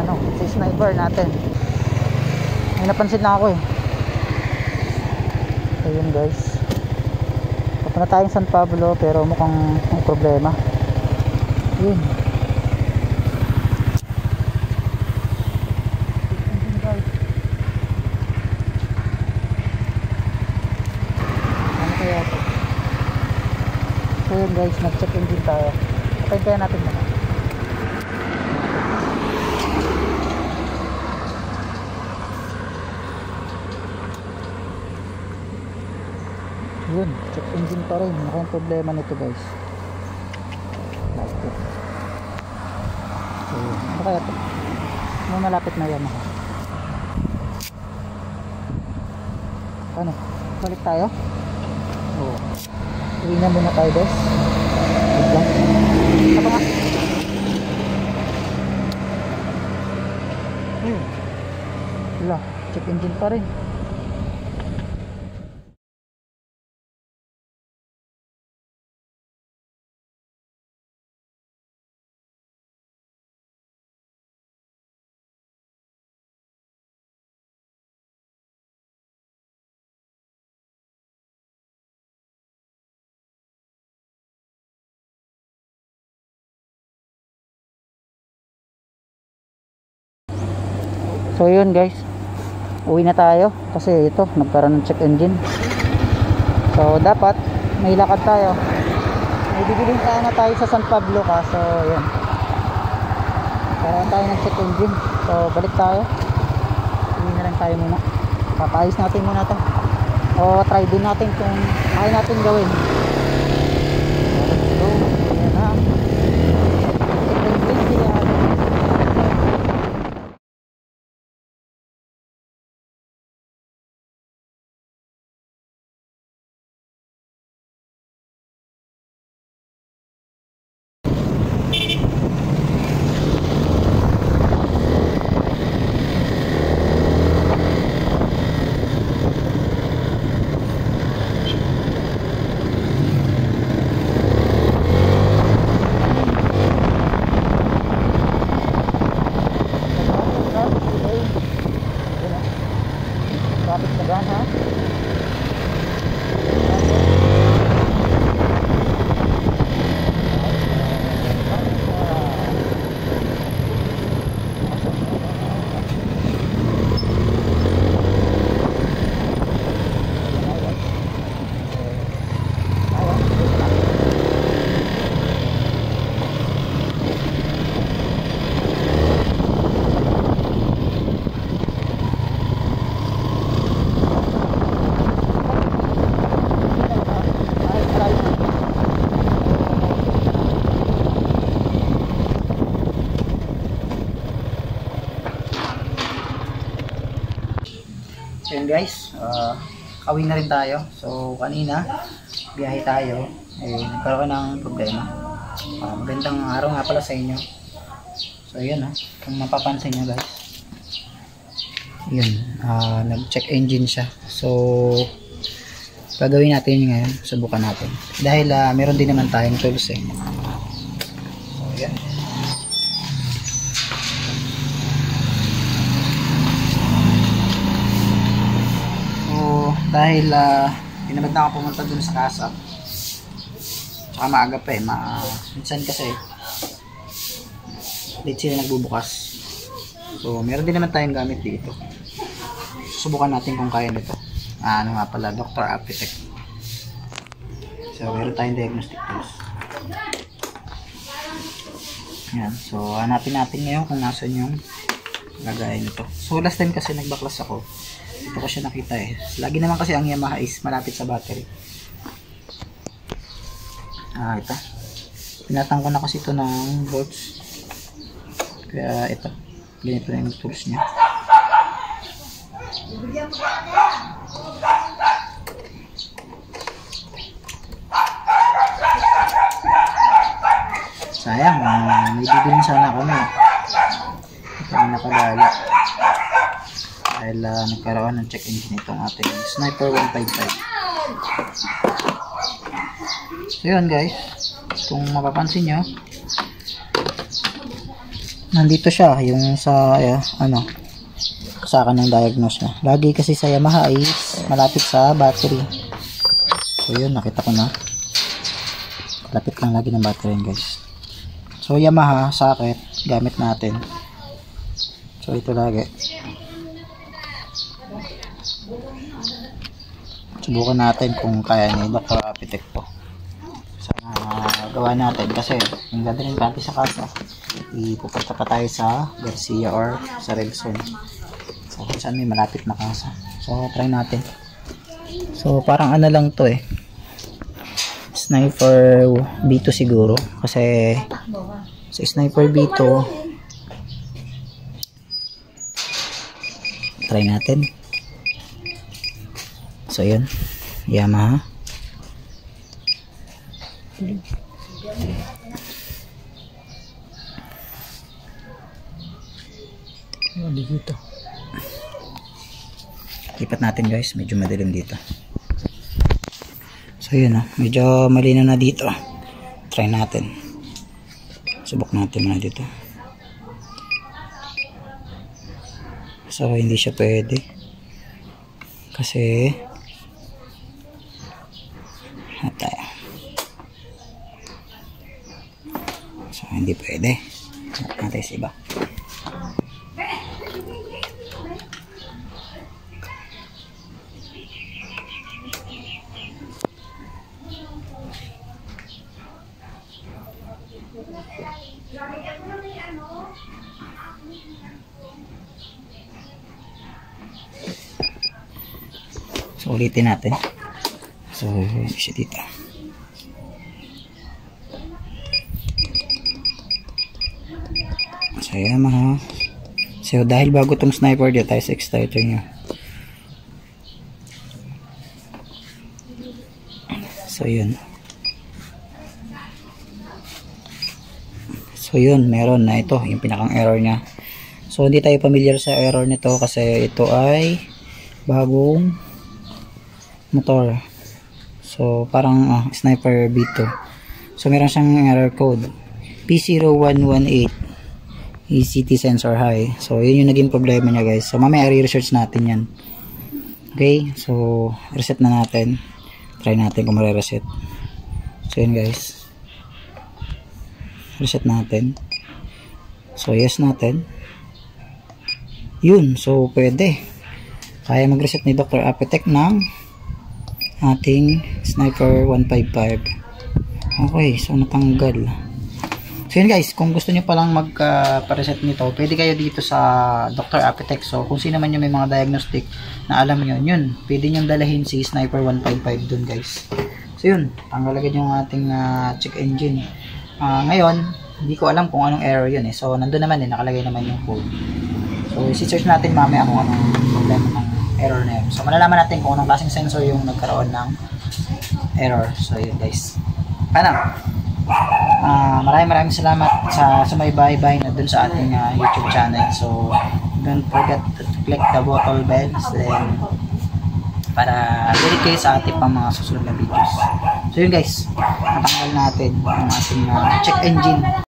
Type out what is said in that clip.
paano si sniper natin. May napansin na ako eh. Ayun guys. Papunta tayong San Pablo pero mukhang may problema. Yun ano kaya ito so yun guys nag check engine tayo. Patayin kaya natin muna yun check engine pa rin. Mukhang problema nito guys. Plastic so ano ito may malapit na yan? Ako ano? Balik tayo? Oo. Uwi na muna tayo guys. Wait lang. Ano nga hmm. Wala. Check engine pa rin So yun guys. Uwi na tayo kasi ito nagkaroon ng check engine. So dapat may lakad tayo. May bibiling sana tayo sa San Pablo kaso yun. Karoon tayo ng check engine. So balik tayo. Uwi na lang tayo muna. Papayos natin muna to. O try din natin kung kaya natin gawin. So, ayan na. Check engine sila. Traffic na dyan ha? Ayan guys, uh, kawin na rin tayo. So kanina, biyahe tayo. Eh, nagkaroon ng problema. Uh, magandang araw nga pala sa inyo. So yun ha, kung mapapansin nyo guys. Yun, uh, nag-check engine siya. So, gagawin natin ngayon. Subukan natin. Dahil uh, meron din naman tayong tools eh. So, yan. Dahil uh, pinamad na ako pumunta dun sa kasa. Tsaka maaga pa eh. Ma minsan kasi late sila nagbubukas. So, meron din naman tayong gamit dito. Subukan natin kung kaya nito. Ah, ano nga pala, Dr. Architect. So, meron tayong diagnostic tools. Yan. So, hanapin natin ngayon kung nasan yung lagayan nito. So, last time kasi nagbaklas ako. Ito ko siya nakita eh. Lagi naman kasi ang Yamaha is malapit sa battery. Ah, ito. Pinatang ko na kasi ito ng bolts. Kaya ito. Ganito na yung tools niya. Sayang, uh, may bibilin sana kami. Ito ang nakadali. Dahil uh, nagkaroon ng check engine itong ating Sniper 155. So yun guys, kung mapapansin nyo, nandito siya yung sa uh, ano sa akin ng diagnose niya. Lagi kasi sa Yamaha is malapit sa battery. So yun nakita ko na. Lapit lang lagi ng battery guys. So Yamaha socket gamit natin. So ito lagi subukan natin kung kaya ni Dr. Apitek to sana gawa natin. Kasi yung ganda rin kanti sa kasa. Ipupunta pa tayo sa Garcia or sa Rebson so kung saan may malapit na kasa. So try natin. So parang ano lang to eh. Sniper B2 siguro. Kasi sa sniper B2 try natin so yun. Yamaha. Dito lipat natin guys. Medyo madilim dito. So yun oh, medyo malinaw na dito. Try natin. Subok natin muna dito. So hindi siya pwede. Kasi at tayo so hindi pwede. Natin sa iba. So ulitin natin. So siya dito. So yan mga. So dahil bago tong sniper dito tayo sa exciter niya. So yun. So yun, meron na ito, yung pinakang error niya. So hindi tayo familiar sa error nito kasi ito ay bagong motor. So parang uh, sniper B2. So meron siyang error code P0118 ECT sensor high. So yun yung naging problema niya guys. So mamaya i-research natin yan. Okay, so reset na natin. Try natin kung mare-reset. So yun guys reset natin so yes natin yun so pwede kaya mag reset ni Dr. Apetek ng ating sniper 155 okay so natanggal so yun guys kung gusto nyo palang mag uh, nito pwede kayo dito sa Dr. Apetek so kung sino man yung may mga diagnostic na alam nyo yun pwede nyo dalahin si sniper 155 dun guys so yun tanggal agad yung ating uh, check engine uh, ngayon, hindi ko alam kung anong error yun eh. So, nandun naman eh, nakalagay naman yung code. So, isi-search natin mamaya kung anong problema ng error na yun. So, malalaman natin kung anong klaseng sensor yung nagkaroon ng error. So, yun guys. Paano? Uh, maraming maraming salamat sa sumaybay-bay na dun sa ating uh, YouTube channel. So, don't forget to click the bottle bells then para update kayo sa ating pang mga susunod na videos. So yun guys, natanggal natin ang ating uh, check engine